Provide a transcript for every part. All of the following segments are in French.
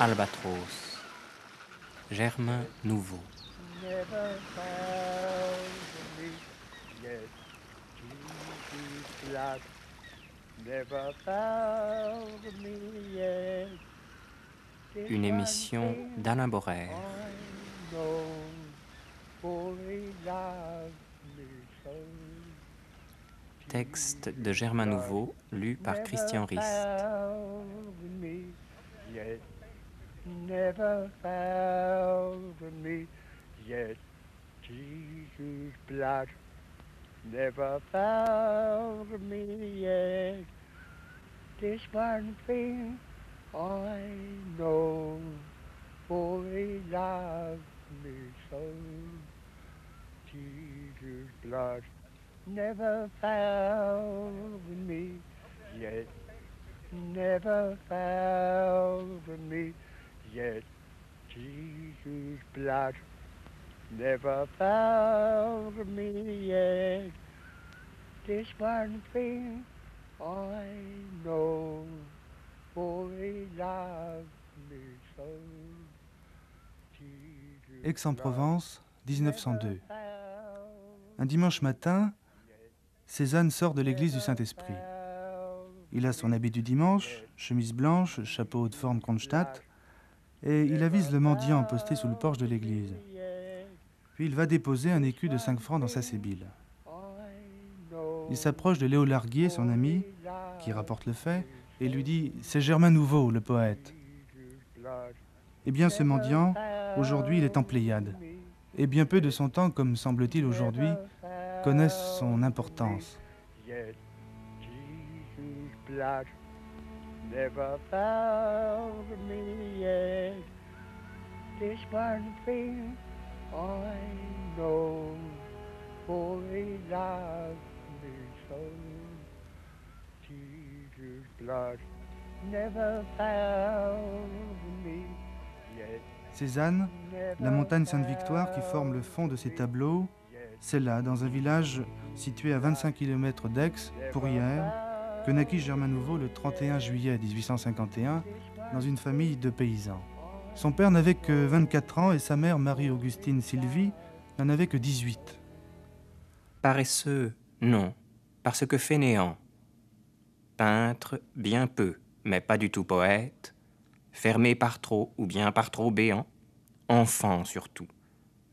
Albatros. Germain Nouveau. Une émission d'Alain Borel. Texte de Germain Nouveau, lu par Christian Rist. Never found me yet, Jesus' blood never found me yet. This one thing I know, for he me so. Jesus' blood never found me yet, never found me yet. Jesus' blood never found me yet. This one thing I know, for he loved me so. Aix-en-Provence, 1902. Un dimanche matin, Cézanne sort de l'église du Saint-Esprit. Il a son habit du dimanche, chemise blanche, chapeau de forme Kronstadt, et il avise le mendiant posté sous le porche de l'église. Puis il va déposer un écu de 5 francs dans sa sébile. Il s'approche de Léo Larguier, son ami, qui rapporte le fait, et lui dit C'est Germain Nouveau, le poète. Eh bien, ce mendiant, aujourd'hui, il est en Pléiade. Et bien peu de son temps, comme semble-t-il aujourd'hui, connaissent son importance. Never found me yet. This one thing I know, for he loved me so. Jesus' blood never found me yet. Cézanne, la montagne Sainte-Victoire qui forme le fond de ces tableaux, c'est là, dans un village situé à 25 km d'Aix, Pourrières, que naquit Germain Nouveau le 31 juillet 1851 dans une famille de paysans. Son père n'avait que 24 ans et sa mère, Marie-Augustine Sylvie, n'en avait que 18. Paresseux, non, parce que fainéant. Peintre, bien peu, mais pas du tout poète. Fermé par trop ou bien par trop béant. Enfant surtout,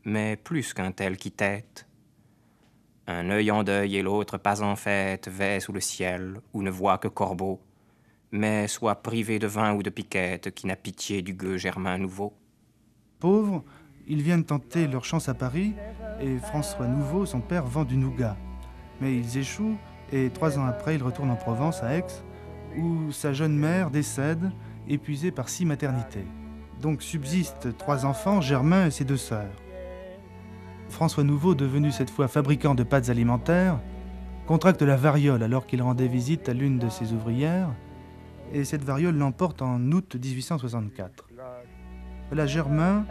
mais plus qu'un tel qui tête. Un œil en deuil et l'autre pas en fête, vait sous le ciel, où ne voit que corbeau, mais soit privé de vin ou de piquette, qui n'a pitié du gueux germain nouveau. Pauvres, ils viennent tenter leur chance à Paris, et François Nouveau, son père, vend du nougat. Mais ils échouent, et trois ans après, ils retournent en Provence, à Aix, où sa jeune mère décède, épuisée par six maternités. Donc subsistent trois enfants, Germain et ses deux sœurs. François Nouveau, devenu cette fois fabricant de pâtes alimentaires, contracte la variole alors qu'il rendait visite à l'une de ses ouvrières, et cette variole l'emporte en août 1864. Voilà Germain,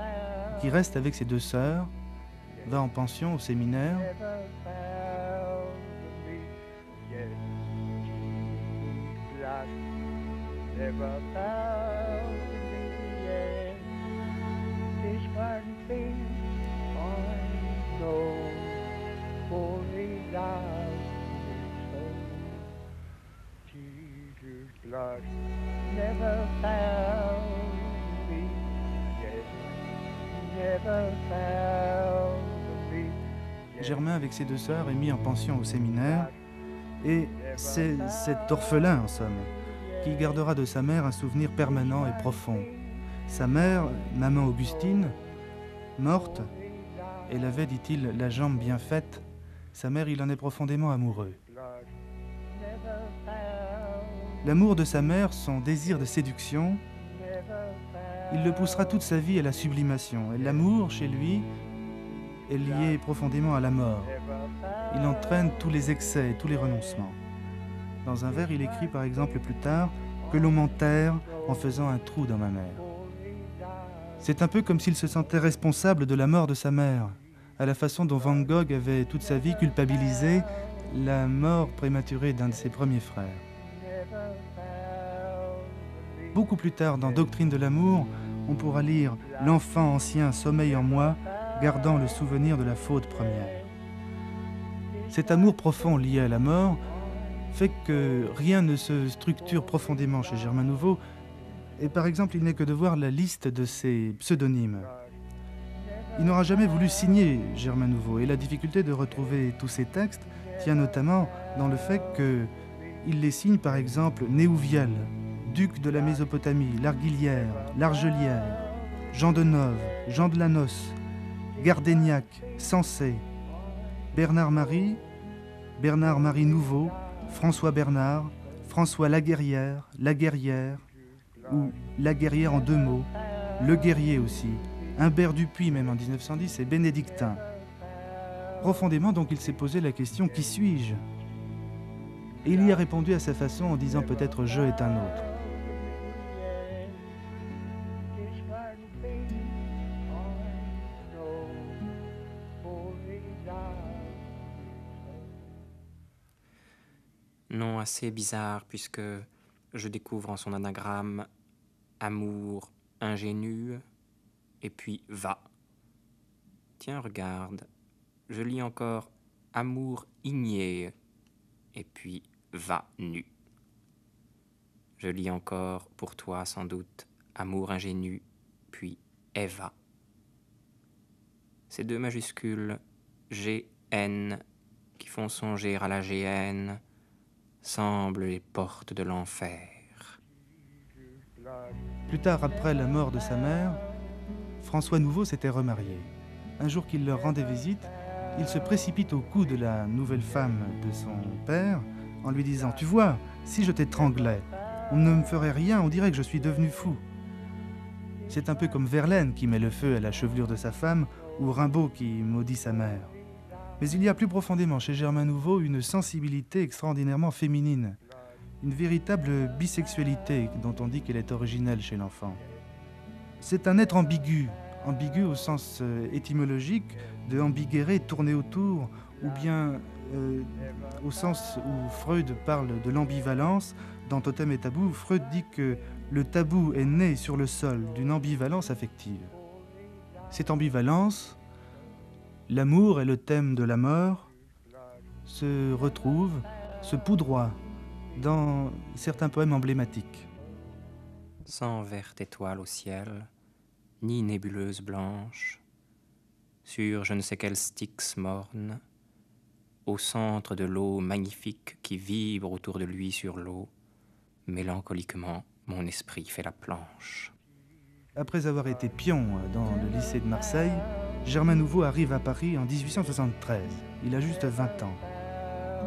qui reste avec ses deux sœurs, va en pension au séminaire. Germain, avec ses deux sœurs, est mis en pension au séminaire. Et c'est cet orphelin, en somme, qui gardera de sa mère un souvenir permanent et profond. Sa mère, maman Augustine, morte, elle avait, dit-il, la jambe bien faite. Sa mère, il en est profondément amoureux. L'amour de sa mère, son désir de séduction, il le poussera toute sa vie à la sublimation. Et l'amour, chez lui, est lié profondément à la mort. Il entraîne tous les excès et tous les renoncements. Dans un vers, il écrit par exemple plus tard que l'on m'enterre en faisant un trou dans ma mère. C'est un peu comme s'il se sentait responsable de la mort de sa mère, à la façon dont Van Gogh avait toute sa vie culpabilisé la mort prématurée d'un de ses premiers frères. Beaucoup plus tard, dans Doctrine de l'amour, on pourra lire L'enfant ancien sommeille en moi, gardant le souvenir de la faute première. Cet amour profond lié à la mort fait que rien ne se structure profondément chez Germain Nouveau, et par exemple, il n'est que de voir la liste de ses pseudonymes. Il n'aura jamais voulu signer Germain Nouveau, et la difficulté de retrouver tous ces textes tient notamment dans le fait qu'il les signe par exemple Néouviel, duc de la Mésopotamie, Larguilière, Largelière, Jean de Nove, Jean de la Noce, Gardéniac, Sensé, Bernard-Marie, Bernard-Marie Nouveau, François Bernard, François Laguerrière, Laguerrière, ou Laguerrière en deux mots, Le Guerrier aussi, Humbert Dupuis même en 1910 et Bénédictin. Profondément donc il s'est posé la question Qui suis-je? Et il y a répondu à sa façon en disant peut-être Je est un autre. Non assez bizarre puisque je découvre en son anagramme amour ingénu et puis va. Tiens, regarde, je lis encore amour igné et puis va nu. Je lis encore pour toi sans doute amour ingénu puis Eva. Ces deux majuscules G-N qui font songer à la GN semblent les portes de l'enfer. Plus tard, après la mort de sa mère, François Nouveau s'était remarié. Un jour qu'il leur rendait visite, il se précipite au cou de la nouvelle femme de son père en lui disant Tu vois, si je t'étranglais, on ne me ferait rien, on dirait que je suis devenu fou. C'est un peu comme Verlaine qui met le feu à la chevelure de sa femme ou Rimbaud qui maudit sa mère. Mais il y a plus profondément chez Germain Nouveau une sensibilité extraordinairement féminine, une véritable bisexualité dont on dit qu'elle est originelle chez l'enfant. C'est un être ambigu, ambigu au sens euh, étymologique de ambiguer, tourner autour, ou bien euh, au sens où Freud parle de l'ambivalence. Dans Totem et Tabou, Freud dit que le tabou est né sur le sol d'une ambivalence affective. Cette ambivalence, l'amour et le thème de la mort se retrouvent, se poudroient dans certains poèmes emblématiques. Sans verte étoile au ciel, ni nébuleuse blanche, sur je ne sais quel Styx morne, au centre de l'eau magnifique qui vibre autour de lui sur l'eau, mélancoliquement, mon esprit fait la planche. Après avoir été pion dans le lycée de Marseille, Germain Nouveau arrive à Paris en 1873. Il a juste 20 ans.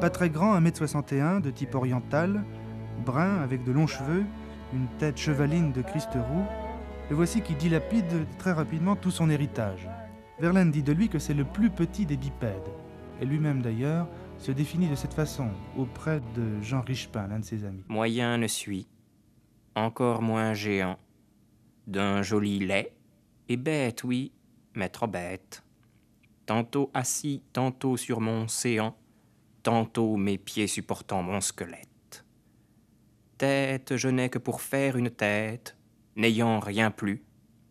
Pas très grand, 1m61, de type oriental, brun avec de longs cheveux, une tête chevaline de Christ roux, le voici qui dilapide très rapidement tout son héritage. Verlaine dit de lui que c'est le plus petit des bipèdes, et lui-même d'ailleurs se définit de cette façon auprès de Jean Richepin, l'un de ses amis. Moyen ne suis, encore moins géant, d'un joli lait, et bête, oui, mais trop bête. Tantôt assis, tantôt sur mon séant, tantôt mes pieds supportant mon squelette. Tête, je n'ai que pour faire une tête, n'ayant rien plus,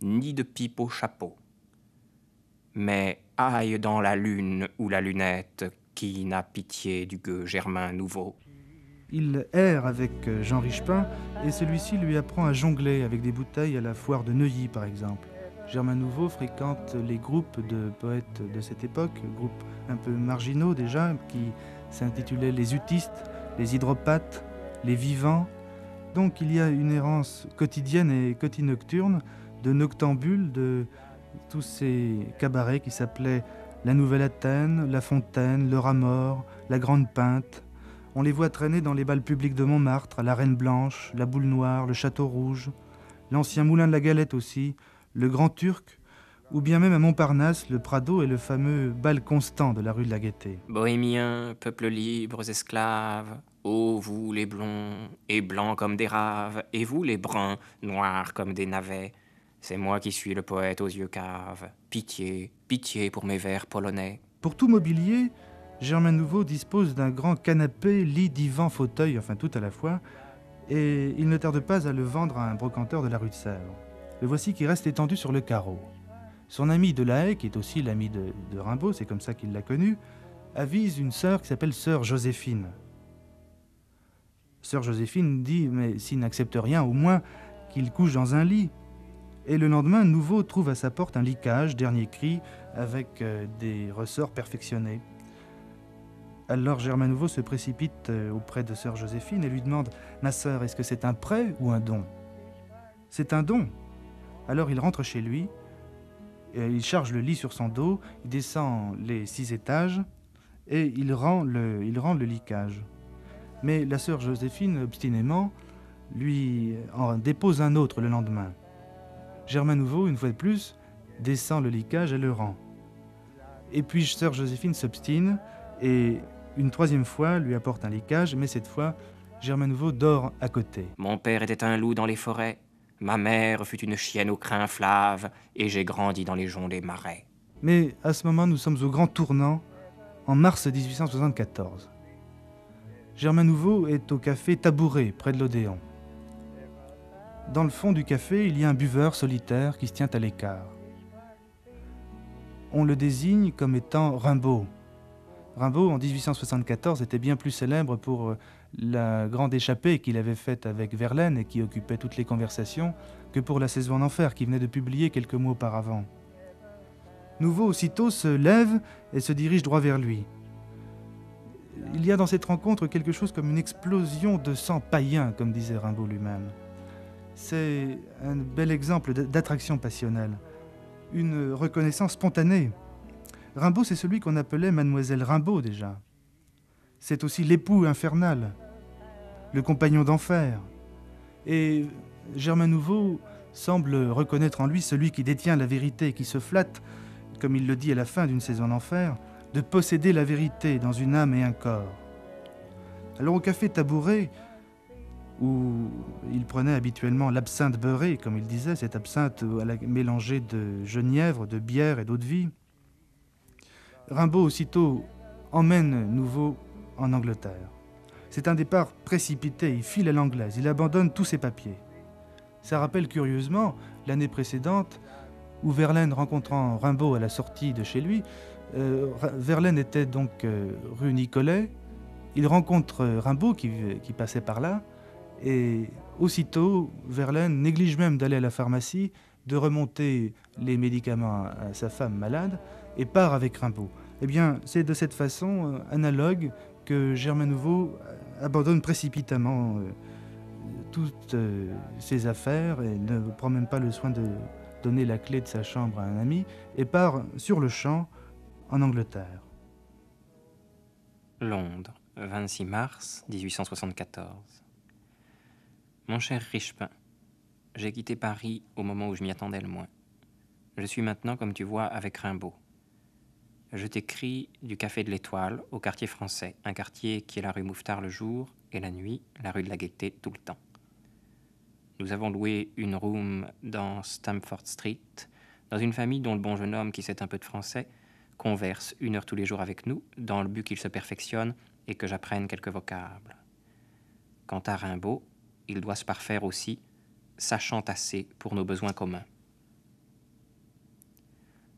ni de pipe au chapeau. Mais aille dans la lune ou la lunette, qui n'a pitié du gueux Germain nouveau. Il erre avec Jean Richepin et celui-ci lui apprend à jongler avec des bouteilles à la foire de Neuilly par exemple. Germain Nouveau fréquente les groupes de poètes de cette époque, groupes un peu marginaux déjà, qui s'intitulait Les Utistes, Les Hydropathes, Les Vivants. Donc il y a une errance quotidienne et quotinocturne de noctambules, de tous ces cabarets qui s'appelaient La Nouvelle Athènes, La Fontaine, Le Rat La Grande Pinte. On les voit traîner dans les balles publiques de Montmartre, la Reine Blanche, la Boule Noire, le Château Rouge, l'ancien Moulin de la Galette aussi, le Grand Turc, ou bien même à Montparnasse, le Prado est le fameux bal constant de la rue de la Gaîté. Bohémiens, peuples libres, esclaves, ô vous les blonds, et blancs comme des raves, et vous les bruns, noirs comme des navets, c'est moi qui suis le poète aux yeux caves. Pitié, pitié pour mes vers polonais. Pour tout mobilier, Germain Nouveau dispose d'un grand canapé, lit, divan, fauteuil, enfin tout à la fois, et il ne tarde pas à le vendre à un brocanteur de la rue de Sèvres. Le voici qui reste étendu sur le carreau. Son ami de la Haye, qui est aussi l'ami de, de Rimbaud, c'est comme ça qu'il l'a connu, avise une sœur qui s'appelle sœur Joséphine. Sœur Joséphine dit Mais s'il n'accepte rien, au moins qu'il couche dans un lit. Et le lendemain, Nouveau trouve à sa porte un licage, dernier cri, avec euh, des ressorts perfectionnés. Alors Germain Nouveau se précipite euh, auprès de sœur Joséphine et lui demande Ma sœur, est-ce que c'est un prêt ou un don? C'est un don. Alors il rentre chez lui, il charge le lit sur son dos, il descend les six étages et il rend le, il rend le licage. Mais la sœur Joséphine, obstinément, lui en dépose un autre le lendemain. Germain Nouveau, une fois de plus, descend le licage et le rend. Et puis sœur Joséphine s'obstine et une troisième fois lui apporte un licage, mais cette fois, Germain Nouveau dort à côté. Mon père était un loup dans les forêts, ma mère fut une chienne au crin flave, et j'ai grandi dans les joncs des marais. Mais à ce moment, nous sommes au grand tournant, en mars 1874. Germain Nouveau est au café Tabouret, près de l'Odéon. Dans le fond du café, il y a un buveur solitaire qui se tient à l'écart. On le désigne comme étant Rimbaud. Rimbaud, en 1874, était bien plus célèbre pour euh, la grande échappée qu'il avait faite avec Verlaine et qui occupait toutes les conversations que pour La saison en enfer qu'il venait de publier quelques mois auparavant. Nouveau aussitôt se lève et se dirige droit vers lui. Il y a dans cette rencontre quelque chose comme une explosion de sang païen, comme disait Rimbaud lui-même. C'est un bel exemple d'attraction passionnelle, une reconnaissance spontanée. Rimbaud, c'est celui qu'on appelait Mademoiselle Rimbaud déjà. C'est aussi l'époux infernal, le compagnon d'enfer. Et Germain Nouveau semble reconnaître en lui celui qui détient la vérité, qui se flatte, comme il le dit à la fin d'une saison d'enfer, de posséder la vérité dans une âme et un corps. Alors au café Tabouret, où il prenait habituellement l'absinthe beurrée, comme il disait, cette absinthe mélangée de genièvre, de bière et d'eau de vie. Rimbaud aussitôt emmène Nouveau en Angleterre. C'est un départ précipité, il file à l'anglaise, il abandonne tous ses papiers. Ça rappelle curieusement l'année précédente où Verlaine rencontrant Rimbaud à la sortie de chez lui, euh, Verlaine était donc euh, rue Nicolet, il rencontre Rimbaud qui, passait par là, et aussitôt, Verlaine néglige même d'aller à la pharmacie, de remonter les médicaments à sa femme malade, et part avec Rimbaud. Eh bien, c'est de cette façon euh, analogue que Germain Nouveau euh, abandonne précipitamment euh, toutes ses affaires et ne prend même pas le soin de donner la clé de sa chambre à un ami et part sur le champ en Angleterre. Londres, 26 mars 1874. Mon cher Richepin, j'ai quitté Paris au moment où je m'y attendais le moins. Je suis maintenant, comme tu vois, avec Rimbaud. Je t'écris du Café de l'Étoile au quartier français, un quartier qui est la rue Mouffetard le jour et la nuit, la rue de la Gaîté tout le temps. Nous avons loué une room dans Stamford Street, dans une famille dont le bon jeune homme qui sait un peu de français converse une heure tous les jours avec nous, dans le but qu'il se perfectionne et que j'apprenne quelques vocables. Quant à Rimbaud, il doit se parfaire aussi, sachant assez pour nos besoins communs.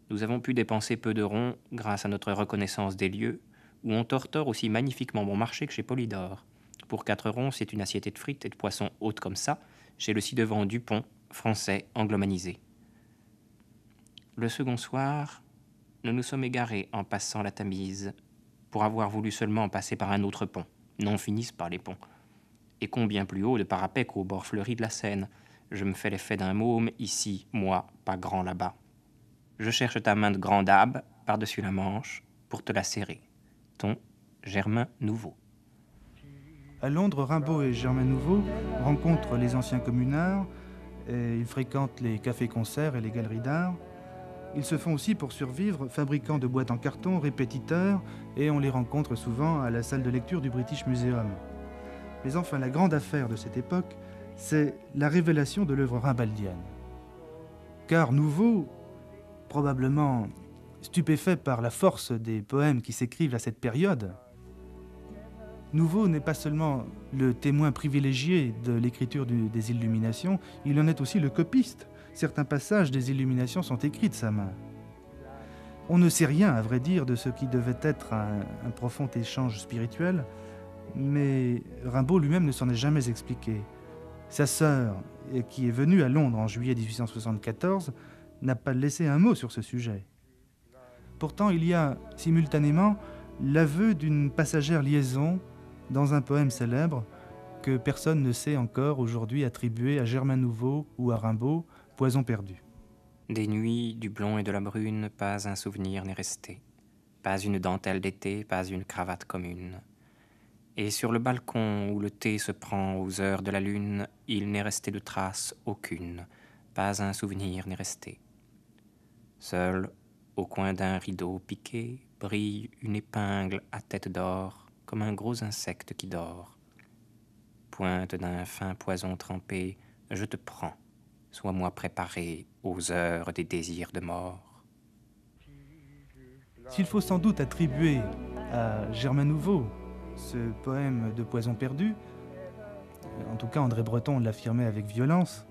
Nous avons pu dépenser peu de ronds grâce à notre reconnaissance des lieux, où on tortore aussi magnifiquement bon marché que chez Polydore. Pour quatre ronds, c'est une assiette de frites et de poissons hautes comme ça, chez le ci-devant Dupont, français anglomanisé. Le second soir, nous nous sommes égarés en passant la Tamise, pour avoir voulu seulement passer par un autre pont. Non finissent par les ponts et combien plus haut de parapet qu'au bord fleuri de la Seine. Je me fais l'effet d'un môme ici, moi, pas grand là-bas. Je cherche ta main de grand dabe par-dessus la manche pour te la serrer. Ton Germain Nouveau. À Londres, Rimbaud et Germain Nouveau rencontrent les anciens communards et ils fréquentent les cafés-concerts et les galeries d'art. Ils se font aussi pour survivre fabricants de boîtes en carton, répétiteurs, et on les rencontre souvent à la salle de lecture du British Museum. Mais enfin, la grande affaire de cette époque, c'est la révélation de l'œuvre rimbaldienne. Car Nouveau, probablement stupéfait par la force des poèmes qui s'écrivent à cette période, Nouveau n'est pas seulement le témoin privilégié de l'écriture des Illuminations, il en est aussi le copiste. Certains passages des Illuminations sont écrits de sa main. On ne sait rien, à vrai dire, de ce qui devait être un, profond échange spirituel, mais Rimbaud lui-même ne s'en est jamais expliqué. Sa sœur, qui est venue à Londres en juillet 1874, n'a pas laissé un mot sur ce sujet. Pourtant, il y a simultanément l'aveu d'une passagère liaison dans un poème célèbre que personne ne sait encore aujourd'hui attribuer à Germain Nouveau ou à Rimbaud, Des nuits, du blond et de la brune, pas un souvenir n'est resté. Pas une dentelle d'été, pas une cravate commune. Et sur le balcon où le thé se prend aux heures de la lune, il n'est resté de trace aucune, pas un souvenir n'est resté. Seul, au coin d'un rideau piqué, brille une épingle à tête d'or, comme un gros insecte qui dort. Pointe d'un fin poison trempé, je te prends, sois-moi préparé aux heures des désirs de mort. S'il faut sans doute attribuer à Germain Nouveau ce poème de Poison perdu, en tout cas André Breton l'affirmait avec violence,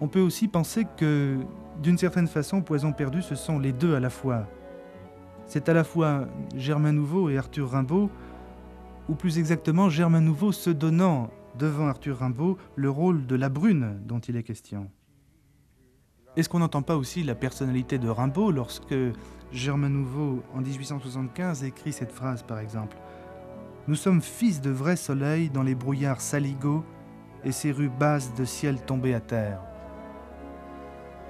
on peut aussi penser que, d'une certaine façon, Poison perdu, ce sont les deux à la fois. C'est à la fois Germain Nouveau et Arthur Rimbaud, ou plus exactement Germain Nouveau se donnant devant Arthur Rimbaud le rôle de la brune dont il est question. Est-ce qu'on n'entend pas aussi la personnalité de Rimbaud lorsque Germain Nouveau, en 1875, écrit cette phrase par exemple Nous sommes fils de vrai soleil dans les brouillards saligots et ces rues basses de ciel tombé à terre.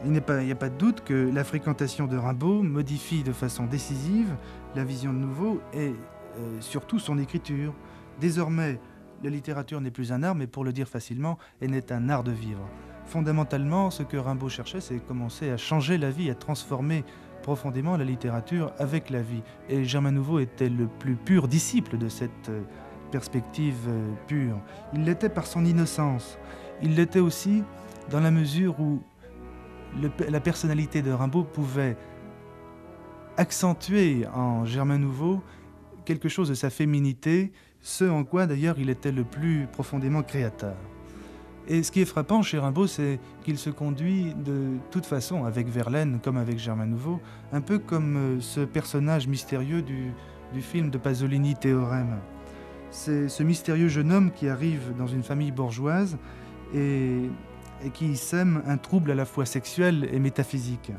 Il n'y a, a, pas de doute que la fréquentation de Rimbaud modifie de façon décisive la vision de Nouveau et euh, surtout son écriture. Désormais, la littérature n'est plus un art, mais pour le dire facilement, elle n'est un art de vivre. Fondamentalement, ce que Rimbaud cherchait, c'est commencer à changer la vie, à transformer profondément la littérature avec la vie. Et Germain Nouveau était le plus pur disciple de cette euh, perspective euh, pure. Il l'était par son innocence. Il l'était aussi dans la mesure où la personnalité de Rimbaud pouvait accentuer en Germain Nouveau quelque chose de sa féminité, ce en quoi d'ailleurs il était le plus profondément créateur. Et ce qui est frappant chez Rimbaud, c'est qu'il se conduit de toute façon avec Verlaine comme avec Germain Nouveau, un peu comme euh, ce personnage mystérieux du, film de Pasolini Théorème. C'est ce mystérieux jeune homme qui arrive dans une famille bourgeoise et, et qui sème un trouble à la fois sexuel et métaphysique.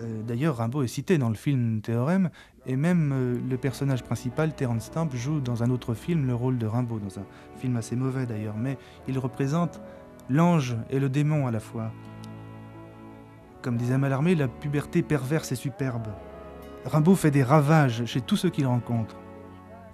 Euh, D'ailleurs, Rimbaud est cité dans le film Théorème, et même euh, le personnage principal, Terence Stamp, joue dans un autre film le rôle de Rimbaud, dans un film assez mauvais d'ailleurs, mais il représente l'ange et le démon à la fois. Comme disait Mallarmé, la puberté perverse et superbe. Rimbaud fait des ravages chez tous ceux qu'il rencontre.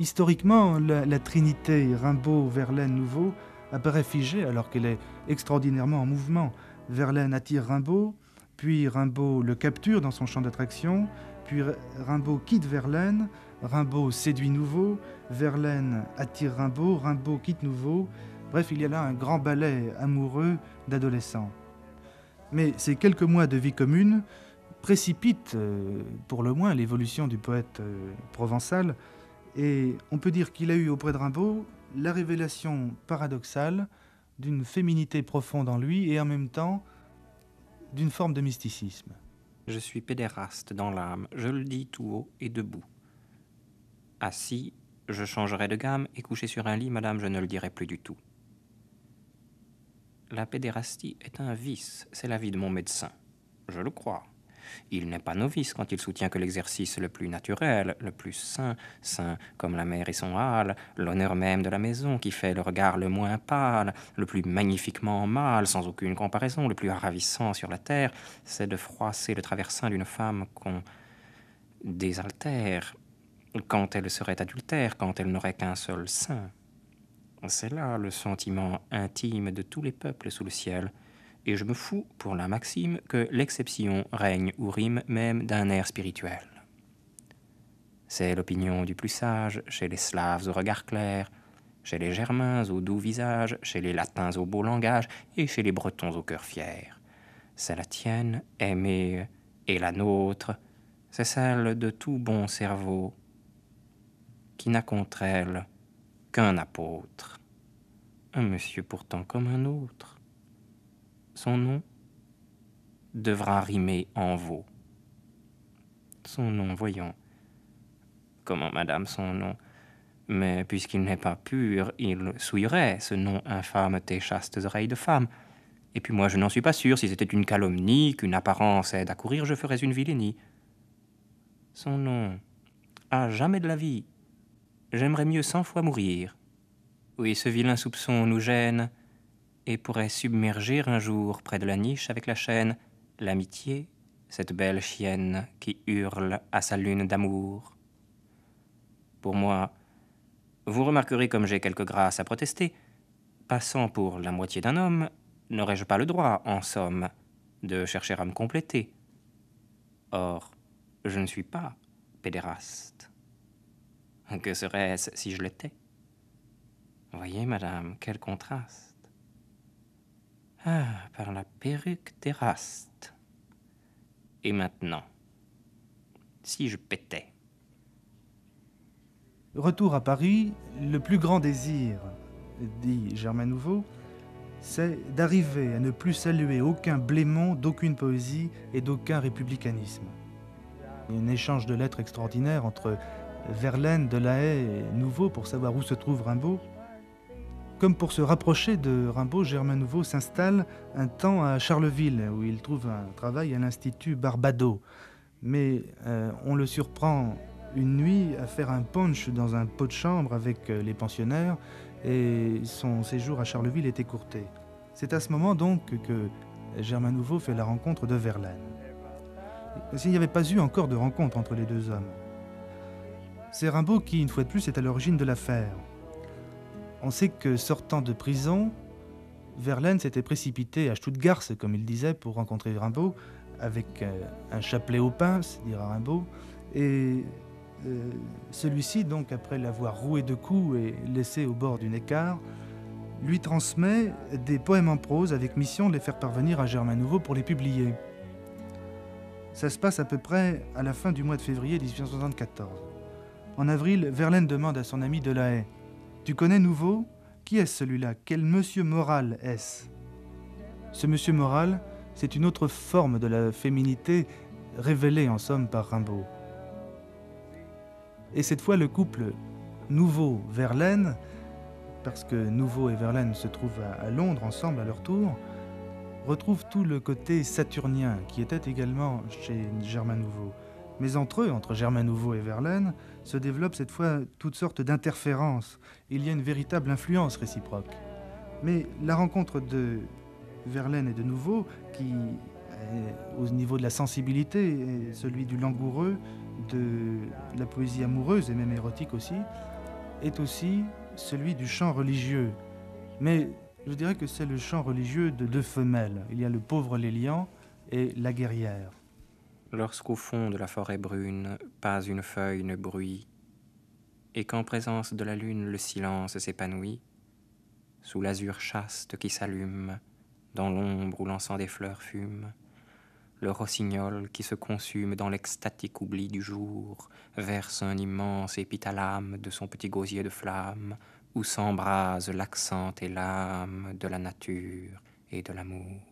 Historiquement, la, la trinité Rimbaud, Verlaine, Nouveau apparaît figée alors qu'elle est extraordinairement en mouvement. Verlaine attire Rimbaud, puis Rimbaud le capture dans son champ d'attraction, puis Rimbaud quitte Verlaine, Rimbaud séduit Nouveau, Verlaine attire Rimbaud, Rimbaud quitte Nouveau. Bref, il y a là un grand ballet amoureux d'adolescents. Mais ces quelques mois de vie commune précipitent, euh, pour le moins, l'évolution du poète euh, provençal, et on peut dire qu'il a eu auprès de Rimbaud la révélation paradoxale d'une féminité profonde en lui et en même temps d'une forme de mysticisme. Je suis pédéraste dans l'âme, je le dis tout haut et debout. Assis, je changerai de gamme et couché sur un lit, madame, je ne le dirai plus du tout. La pédérastie est un vice, c'est l'avis de mon médecin. Je le crois. Il n'est pas novice quand il soutient que l'exercice le plus naturel, le plus sain, sain comme la mère et son hâle, l'honneur même de la maison qui fait le regard le moins pâle, le plus magnifiquement mâle, sans aucune comparaison, le plus ravissant sur la terre, c'est de froisser le traversin d'une femme qu'on désaltère quand elle serait adultère, quand elle n'aurait qu'un seul sein. C'est là le sentiment intime de tous les peuples sous le ciel et je me fous pour la maxime que l'exception règne ou rime même d'un air spirituel. C'est l'opinion du plus sage chez les Slaves au regard clair, chez les Germains au doux visage, chez les Latins au beau langage et chez les Bretons au cœur fier. C'est la tienne, aimée, et la nôtre, c'est celle de tout bon cerveau, qui n'a contre elle qu'un apôtre, un monsieur pourtant comme un autre Son nom devra rimer en veau. Son nom, voyons. Comment, madame, son nom Mais puisqu'il n'est pas pur, il souillerait ce nom infâme tes chastes oreilles de femme. Et puis moi, je n'en suis pas sûr. Si c'était une calomnie, qu'une apparence aide à courir, je ferais une vilainie. Son nom. À jamais de la vie. J'aimerais mieux cent fois mourir. Oui, ce vilain soupçon nous gêne et pourrait submerger un jour près de la niche avec la chaîne l'amitié, cette belle chienne qui hurle à sa lune d'amour. Pour moi, vous remarquerez comme j'ai quelque grâce à protester. Passant pour la moitié d'un homme, n'aurais-je pas le droit, en somme, de chercher à me compléter? Or, je ne suis pas pédéraste. Que serait-ce si je l'étais? Voyez, madame, quel contraste. Ah, par la perruque d'Éraste. Et maintenant, si je pétais Retour à Paris, le plus grand désir, dit Germain Nouveau, c'est d'arriver à ne plus saluer aucun blémon d'aucune poésie et d'aucun républicanisme. Un échange de lettres extraordinaire entre Verlaine, Delahaye et Nouveau pour savoir où se trouve Rimbaud. Comme pour se rapprocher de Rimbaud, Germain Nouveau s'installe un temps à Charleville, où il trouve un travail à l'Institut Barbado. Mais euh, on le surprend une nuit à faire un punch dans un pot de chambre avec euh, les pensionnaires, et son séjour à Charleville est écourté. C'est à ce moment donc que Germain Nouveau fait la rencontre de Verlaine. S'il n'y avait pas eu encore de rencontre entre les deux hommes. C'est Rimbaud qui, une fois de plus, est à l'origine de l'affaire. On sait que sortant de prison, Verlaine s'était précipité à Stuttgart, comme il disait, pour rencontrer Rimbaud, avec euh, un chapelet au pince, dira Rimbaud, et euh, celui-ci, donc, après l'avoir roué de coups et laissé au bord d'une écart, lui transmet des poèmes en prose avec mission de les faire parvenir à Germain Nouveau pour les publier. Ça se passe à peu près à la fin du mois de février 1874. En avril, Verlaine demande à son ami Delahaye tu connais Nouveau? Qui est celui-là? Quel monsieur moral est-ce? Ce monsieur moral, c'est une autre forme de la féminité révélée en somme par Rimbaud. Et cette fois, le couple Nouveau-Verlaine, parce que Nouveau et Verlaine se trouvent à, Londres ensemble à leur tour, retrouve tout le côté saturnien qui était également chez Germain Nouveau. Mais entre eux, entre Germain Nouveau et Verlaine, se développent cette fois toutes sortes d'interférences. Il y a une véritable influence réciproque. Mais la rencontre de Verlaine et de Nouveau, qui au niveau de la sensibilité, est celui du langoureux, de la poésie amoureuse et même érotique aussi, est aussi celui du chant religieux. Mais je dirais que c'est le chant religieux de deux femelles. Il y a le pauvre Lélian et la guerrière lorsqu'au fond de la forêt brune pas une feuille ne bruit, et qu'en présence de la lune le silence s'épanouit, sous l'azur chaste qui s'allume, dans l'ombre où l'encens des fleurs fume, le rossignol qui se consume dans l'extatique oubli du jour verse un immense épithalame de son petit gosier de flamme, où s'embrase l'accent et l'âme de la nature et de l'amour.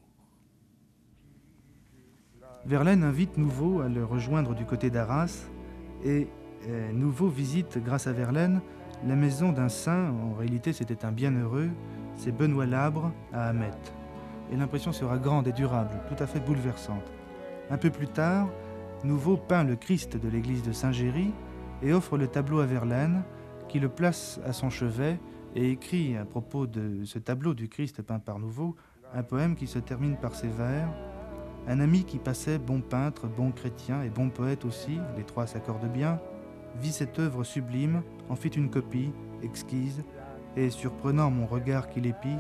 Verlaine invite Nouveau à le rejoindre du côté d'Arras et euh, Nouveau visite, grâce à Verlaine, la maison d'un saint, en réalité c'était un bienheureux, c'est Benoît Labre à Hamet. Et l'impression sera grande et durable, tout à fait bouleversante. Un peu plus tard, Nouveau peint le Christ de l'église de Saint-Géry et offre le tableau à Verlaine, qui le place à son chevet et écrit à propos de ce tableau du Christ peint par Nouveau un poème qui se termine par ces vers un ami qui passait bon peintre, bon chrétien et bon poète aussi, les trois s'accordent bien, vit cette œuvre sublime, en fit une copie, exquise, et surprenant mon regard qui l'épie,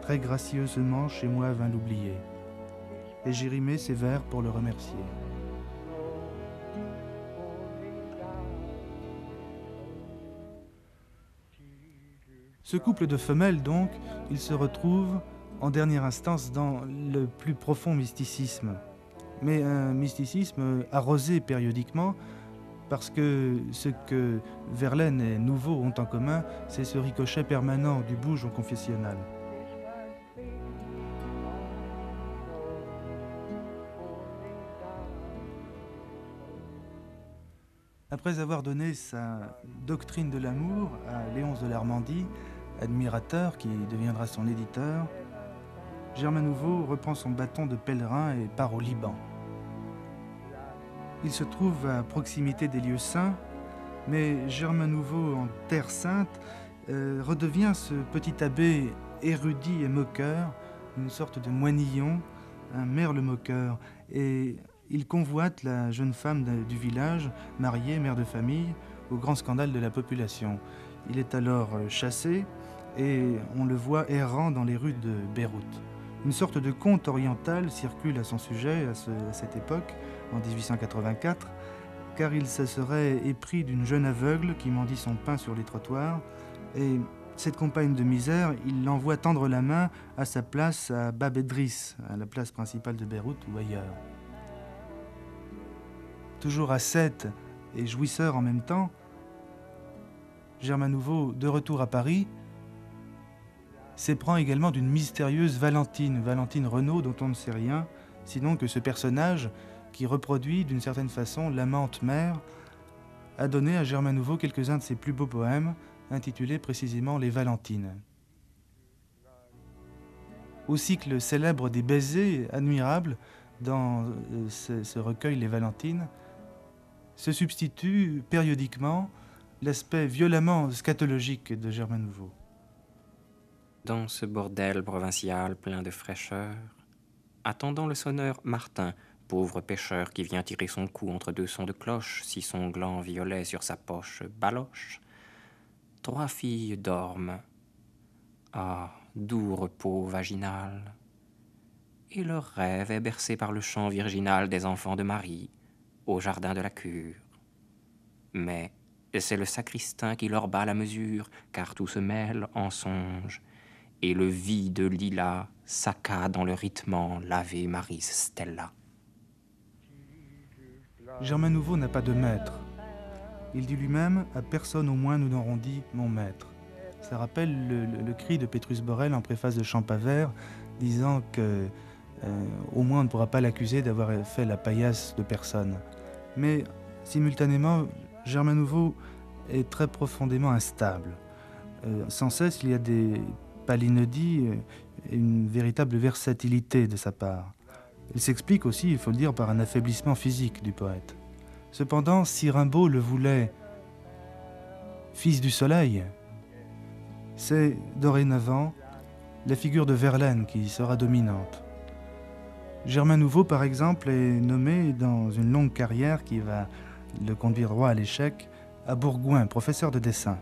très gracieusement chez moi vint l'oublier. Et j'ai rimé ces vers pour le remercier. Ce couple de femelles, donc, il se retrouve en dernière instance dans le plus profond mysticisme, mais un mysticisme arrosé périodiquement parce que ce que Verlaine et Nouveau ont en commun, c'est ce ricochet permanent du bouge au confessionnal. Après avoir donné sa doctrine de l'amour à Léonce de l'Armandie, admirateur qui deviendra son éditeur, Germain Nouveau reprend son bâton de pèlerin et part au Liban. Il se trouve à proximité des lieux saints, mais Germain Nouveau en Terre Sainte euh, redevient ce petit abbé érudit et moqueur, une sorte de moinillon, un merle moqueur, et il convoite la jeune femme du village, mariée, mère de famille, au grand scandale de la population. Il est alors euh, chassé et on le voit errant dans les rues de Beyrouth. Une sorte de conte oriental circule à son sujet à, cette époque, en 1884, car il se serait épris d'une jeune aveugle qui mendie son pain sur les trottoirs, et cette compagne de misère, il l'envoie tendre la main à sa place à Bab Edris, à la place principale de Beyrouth ou ailleurs. Toujours à ascète et jouisseur en même temps, Germain Nouveau, de retour à Paris, s'éprend également d'une mystérieuse Valentine, Valentine Renaud dont on ne sait rien, sinon que ce personnage, qui reproduit d'une certaine façon l'amante mère, a donné à Germain Nouveau quelques-uns de ses plus beaux poèmes, intitulés précisément Les Valentines. Au cycle célèbre des baisers admirables, dans euh, ce, ce recueil Les Valentines, se substitue périodiquement l'aspect violemment scatologique de Germain Nouveau. Dans ce bordel provincial plein de fraîcheur, attendant le sonneur Martin, pauvre pêcheur qui vient tirer son coup entre deux sons de cloche, si son gland violet sur sa poche baloche, trois filles dorment. Ah, doux repos vaginal. Et leur rêve est bercé par le chant virginal des enfants de Marie, au jardin de la cure. Mais c'est le sacristain qui leur bat la mesure, car tout se mêle en songe, et le vide lilas saccade dans le rythme l'Ave Maris Stella. Germain Nouveau n'a pas de maître. Il dit lui-même À personne au moins nous n'aurons dit mon maître. Ça rappelle le, cri de Petrus Borel en préface de Champavert, disant que euh, au moins on ne pourra pas l'accuser d'avoir fait la paillasse de personne. Mais simultanément, Germain Nouveau est très profondément instable. Euh, sans cesse, il y a des palinodies et une véritable versatilité de sa part. Il s'explique aussi, il faut le dire, par un affaiblissement physique du poète. Cependant, si Rimbaud le voulait fils du soleil, c'est dorénavant la figure de Verlaine qui sera dominante. Germain Nouveau, par exemple, est nommé dans une longue carrière qui va le conduire droit à l'échec à Bourgoin, professeur de dessin.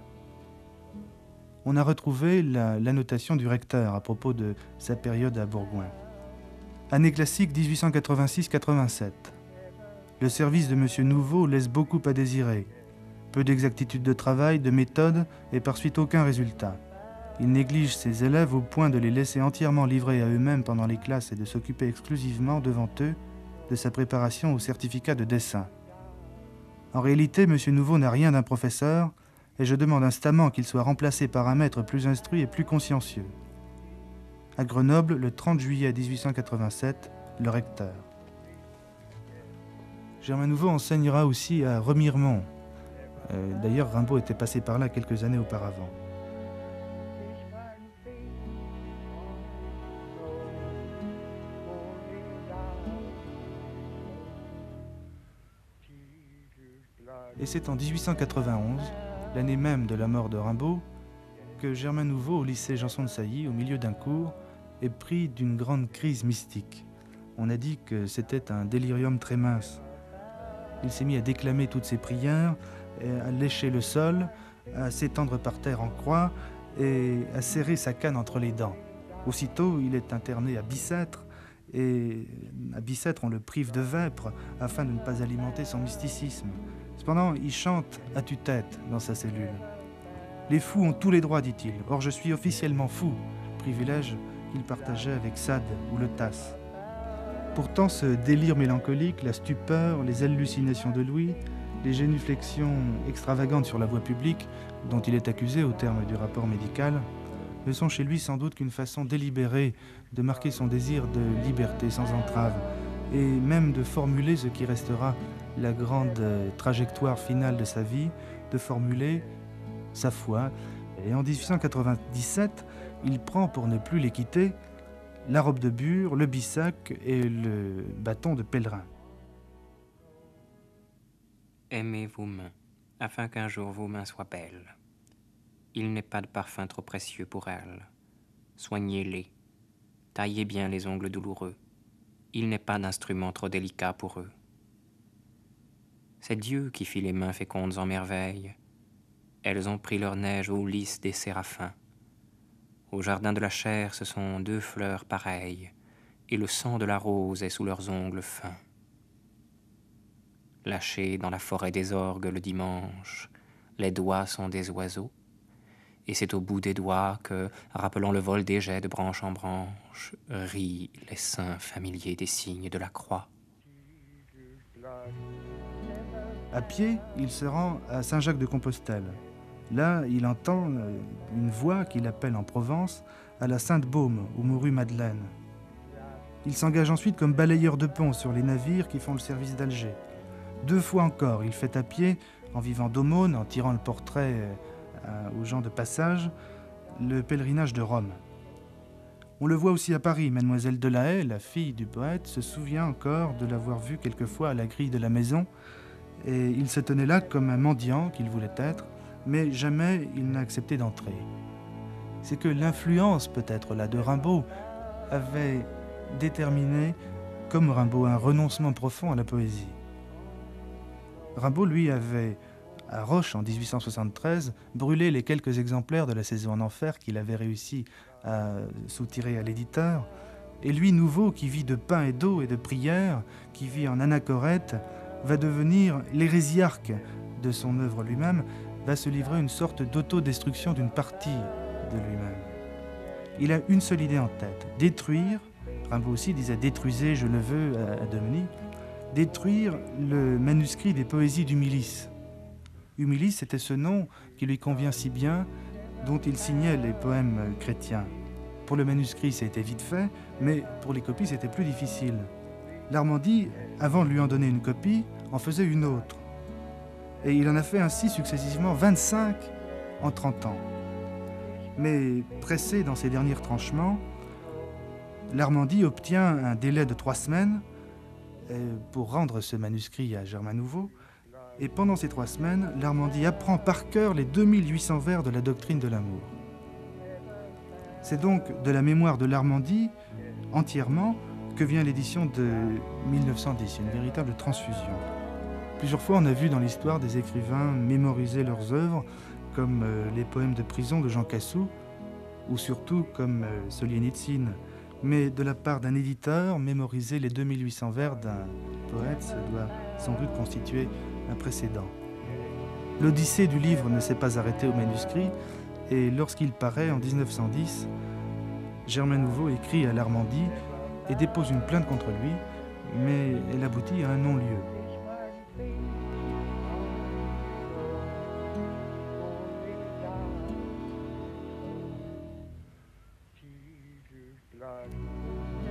On a retrouvé l'annotation du recteur à propos de sa période à Bourgoin. Année classique 1886-87. Le service de M. Nouveau laisse beaucoup à désirer. Peu d'exactitude de travail, de méthode et par suite aucun résultat. Il néglige ses élèves au point de les laisser entièrement livrés à eux-mêmes pendant les classes et de s'occuper exclusivement devant eux de sa préparation au certificat de dessin. En réalité, M. Nouveau n'a rien d'un professeur, et je demande instamment qu'il soit remplacé par un maître plus instruit et plus consciencieux. À Grenoble, le 30 juillet 1887, le recteur. Germain Nouveau enseignera aussi à Remiremont. Euh, d'ailleurs, Rimbaud était passé par là quelques années auparavant. Et c'est en 1891, l'année même de la mort de Rimbaud, que Germain Nouveau, au lycée Janson de Sailly, au milieu d'un cours, est pris d'une grande crise mystique. On a dit que c'était un délirium très mince. Il s'est mis à déclamer toutes ses prières, à lécher le sol, à s'étendre par terre en croix et à serrer sa canne entre les dents. Aussitôt, il est interné à Bicêtre, et à Bicêtre, on le prive de vêpres afin de ne pas alimenter son mysticisme. Cependant, il chante à tue-tête dans sa cellule. Les fous ont tous les droits, dit-il. Or, je suis officiellement fou, privilège qu'il partageait avec Sade ou le Tasse. Pourtant, ce délire mélancolique, la stupeur, les hallucinations de Louis, les génuflexions extravagantes sur la voie publique, dont il est accusé au terme du rapport médical, ne sont chez lui sans doute qu'une façon délibérée de marquer son désir de liberté sans entrave, et même de formuler ce qui restera la grande euh, trajectoire finale de sa vie, de formuler sa foi. Et en 1897, il prend pour ne plus les quitter la robe de bure, le bissac et le bâton de pèlerin. Aimez vos mains, afin qu'un jour vos mains soient belles. Il n'est pas de parfum trop précieux pour elles. Soignez-les. Taillez bien les ongles douloureux. Il n'est pas d'instrument trop délicat pour eux. C'est Dieu qui fit les mains fécondes en merveilles. Elles ont pris leur neige au lys des séraphins. Au jardin de la chair, ce sont deux fleurs pareilles, et le sang de la rose est sous leurs ongles fins. Lâchés dans la forêt des orgues le dimanche, les doigts sont des oiseaux, et c'est au bout des doigts que, rappelant le vol des jets de branche en branche, rient les saints familiers des signes de la croix. À pied, il se rend à Saint-Jacques-de-Compostelle. Là, il entend euh, une voix qu'il appelle en Provence à la Sainte-Baume, où mourut Madeleine. Il s'engage ensuite comme balayeur de pont sur les navires qui font le service d'Alger. Deux fois encore, il fait à pied, en vivant d'aumône, en tirant le portrait euh, aux gens de passage, le pèlerinage de Rome. On le voit aussi à Paris. Mademoiselle Delahaye, la fille du poète, se souvient encore de l'avoir vu quelquefois à la grille de la maison, et il se tenait là comme un mendiant qu'il voulait être, mais jamais il n'a accepté d'entrer. C'est que l'influence peut-être là de Rimbaud avait déterminé, comme Rimbaud, un renoncement profond à la poésie. Rimbaud, lui, avait, à Roche en 1873, brûlé les quelques exemplaires de la saison en enfer qu'il avait réussi à soutirer à l'éditeur. Et lui, nouveau, qui vit de pain et d'eau et de prière, qui vit en anachorète, va devenir l'hérésiarque de son œuvre lui-même, va se livrer une sorte d'autodestruction d'une partie de lui-même. Il a une seule idée en tête, détruire, Rimbaud aussi disait détruisez, je le veux à, Dominique, détruire le manuscrit des poésies d'Humilis. Humilis, c'était ce nom qui lui convient si bien, dont il signait les poèmes chrétiens. Pour le manuscrit, c'était vite fait, mais pour les copies, c'était plus difficile. L'Armandie, avant de lui en donner une copie, en faisait une autre. Et il en a fait ainsi successivement 25 en 30 ans. Mais pressé dans ses derniers tranchements, l'Armandie obtient un délai de trois semaines euh, pour rendre ce manuscrit à Germain Nouveau. Et pendant ces trois semaines, l'Armandie apprend par cœur les 2800 vers de la doctrine de l'amour. C'est donc de la mémoire de l'Armandie entièrement que vient l'édition de 1910, une véritable transfusion. Plusieurs fois, on a vu dans l'histoire des écrivains mémoriser leurs œuvres, comme euh, les poèmes de prison de Jean Cassou, ou surtout comme euh, Solienitsyn. Mais de la part d'un éditeur, mémoriser les 2800 vers d'un poète, ça doit sans doute constituer un précédent. L'odyssée du livre ne s'est pas arrêtée au manuscrit, et lorsqu'il paraît en 1910, Germain Nouveau écrit à l'Armandie et dépose une plainte contre lui, mais elle aboutit à un non-lieu.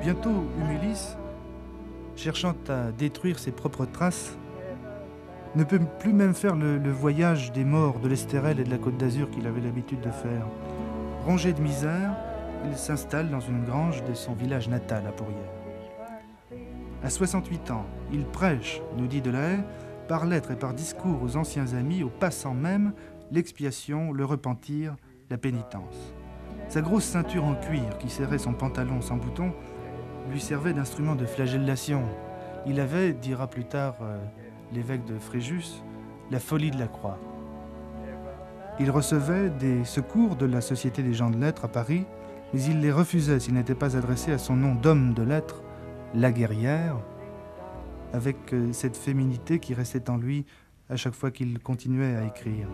Bientôt, Humulis, cherchant à détruire ses propres traces, ne peut plus même faire le, voyage des morts de l'Estérel et de la Côte d'Azur qu'il avait l'habitude de faire. Rongé de misère, il s'installe dans une grange de son village natal à Pourrières. À 68 ans, il prêche, nous dit Delahaye, par lettres et par discours aux anciens amis, aux passants même, l'expiation, le repentir, la pénitence. Sa grosse ceinture en cuir qui serrait son pantalon sans bouton lui servait d'instrument de flagellation. Il avait, dira plus tard euh, l'évêque de Fréjus, la folie de la croix. Il recevait des secours de la Société des gens de lettres à Paris, mais il les refusait s'ils n'étaient pas adressés à son nom d'homme de lettres, la guerrière, avec euh, cette féminité qui restait en lui à chaque fois qu'il continuait à écrire.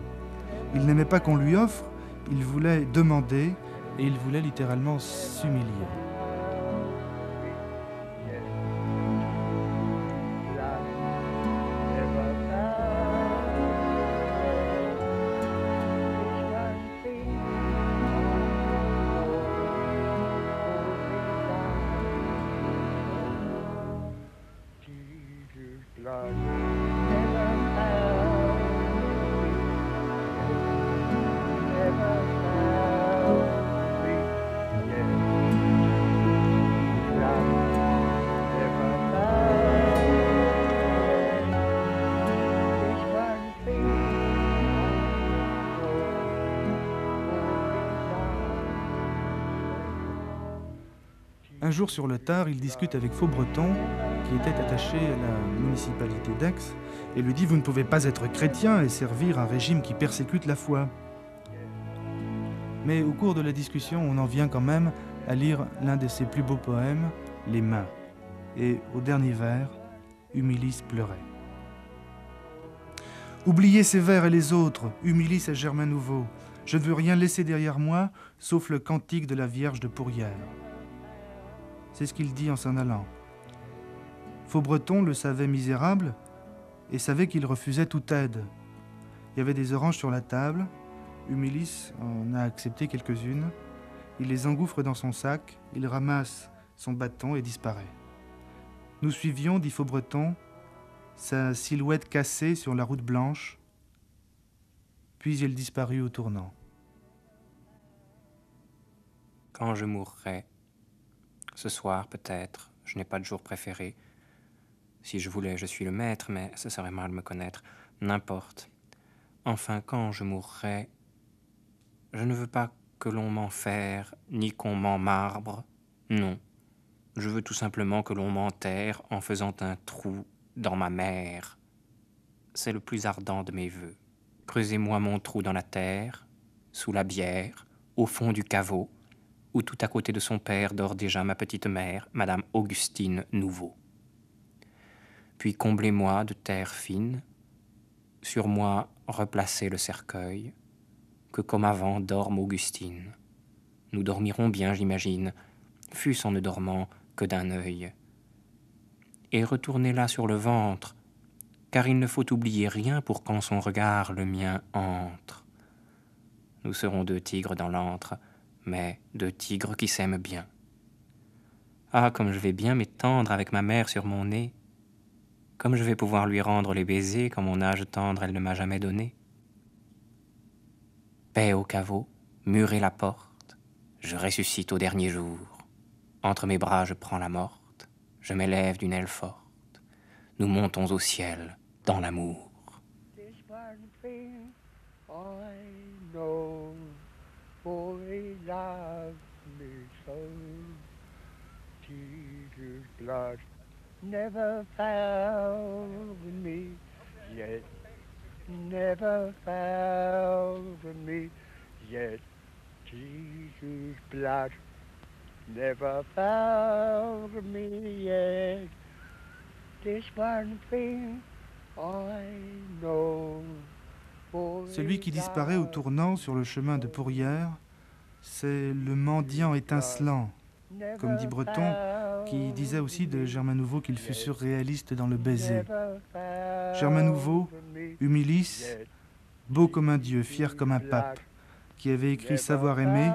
Il n'aimait pas qu'on lui offre, il voulait demander et il voulait littéralement s'humilier. Sur le tard, il discute avec Faux-Breton, qui était attaché à la municipalité d'Aix, et lui dit Vous ne pouvez pas être chrétien et servir un régime qui persécute la foi. Mais au cours de la discussion, on en vient quand même à lire l'un de ses plus beaux poèmes, Les Mains. Et au dernier vers, Humilis pleurait. Oubliez ces vers et les autres, Humilis et Germain Nouveau. Je ne veux rien laisser derrière moi, sauf le cantique de la Vierge de Pourrières. C'est ce qu'il dit en s'en allant. Faux-Breton le savait misérable et savait qu'il refusait toute aide. Il y avait des oranges sur la table. Humilis en a accepté quelques-unes. Il les engouffre dans son sac, il ramasse son bâton et disparaît. Nous suivions, dit Faux-Breton, sa silhouette cassée sur la route blanche, puis il disparut au tournant. Quand je mourrai, ce soir, peut-être. Je n'ai pas de jour préféré. Si je voulais, je suis le maître, mais ce serait mal me connaître. N'importe. Enfin, quand je mourrai, je ne veux pas que l'on m'enferre, ni qu'on m'emmarbre. Non. Je veux tout simplement que l'on m'enterre en faisant un trou dans ma mère. C'est le plus ardent de mes voeux. Creusez-moi mon trou dans la terre, sous la bière, au fond du caveau, où tout à côté de son père dort déjà ma petite mère, Madame Augustine Nouveau. Puis comblez-moi de terre fine, sur moi replacez le cercueil, que comme avant dorme Augustine. Nous dormirons bien, j'imagine, fût-ce en ne dormant que d'un œil. Et retournez-la sur le ventre, car il ne faut oublier rien pour qu'en son regard le mien entre. Nous serons deux tigres dans l'antre, mais deux tigres qui s'aiment bien. Ah, comme je vais bien m'étendre avec ma mère sur mon nez, comme je vais pouvoir lui rendre les baisers qu'en mon âge tendre elle ne m'a jamais donné. Paix au caveau, murez la porte, je ressuscite au dernier jour. Entre mes bras je prends la morte, je m'élève d'une aile forte. Nous montons au ciel dans l'amour. He loved me so. Jesus' blood never found me yet, never found me yet. Jesus' blood never found me yet. This one thing I know. Celui qui disparaît au tournant sur le chemin de Pourrières, c'est le mendiant étincelant, comme dit Breton, qui disait aussi de Germain Nouveau qu'il fut surréaliste dans le baiser. Germain Nouveau, humilis, beau comme un dieu, fier comme un pape, qui avait écrit Savoir aimer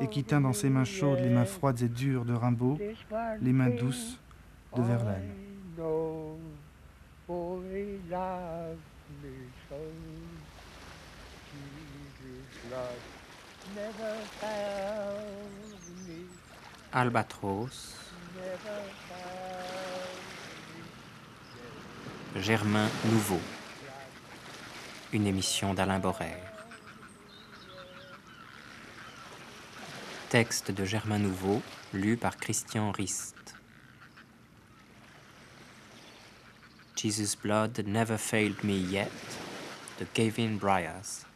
et qui tint dans ses mains chaudes les mains froides et dures de Rimbaud, les mains douces de Verlaine. Albatros. Germain Nouveau. Une émission d'Alain Borère. Texte de Germain Nouveau, lu par Christian Rist. Jesus' Blood Never Failed Me Yet, de Kevin Bryas.